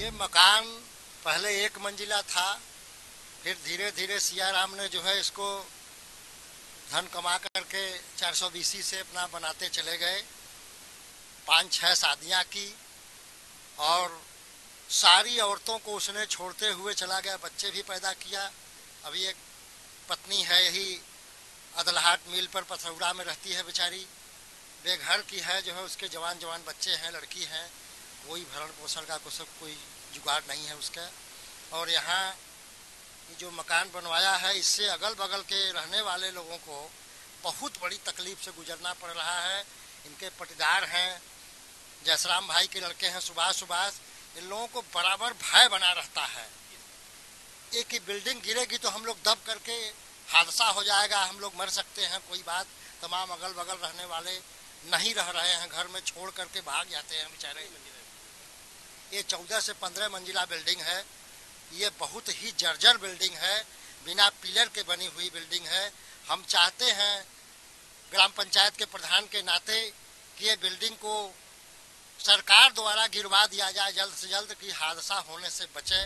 ये मकान पहले एक मंजिला था, फिर धीरे धीरे सियाराम ने जो है इसको धन कमा करके चार सौ बीसी से अपना बनाते चले गए। पाँच छह शादियाँ की और सारी औरतों को उसने छोड़ते हुए चला गया। बच्चे भी पैदा किया। अभी एक पत्नी है, यही अदलहाट मिल पर पथौरा में रहती है बेचारी। बेघर की है जो है, उसके जवान जवान बच्चे हैं, लड़की हैं। कोई भरण पोषण का कुछ कोई जुगाड़ नहीं है उसका। और यहाँ जो मकान बनवाया है, इससे अगल बगल के रहने वाले लोगों को बहुत बड़ी तकलीफ़ से गुजरना पड़ रहा है। इनके पटीदार हैं, जयसराम भाई के लड़के हैं, सुभाष सुभाष, इन लोगों को बराबर भय बना रहता है। एक ही बिल्डिंग गिरेगी तो हम लोग दब करके हादसा हो जाएगा, हम लोग मर सकते हैं, कोई बात। तमाम अगल बगल रहने वाले नहीं रह रहे हैं, घर में छोड़ करके भाग जाते हैं बेचारे। ये चौदह से पंद्रह मंजिला बिल्डिंग है। ये बहुत ही जर्जर बिल्डिंग है। बिना पिलर के बनी हुई बिल्डिंग है। हम चाहते हैं ग्राम पंचायत के प्रधान के नाते कि ये बिल्डिंग को सरकार द्वारा गिरवा दिया जाए, जल्द से जल्द कि हादसा होने से बचे।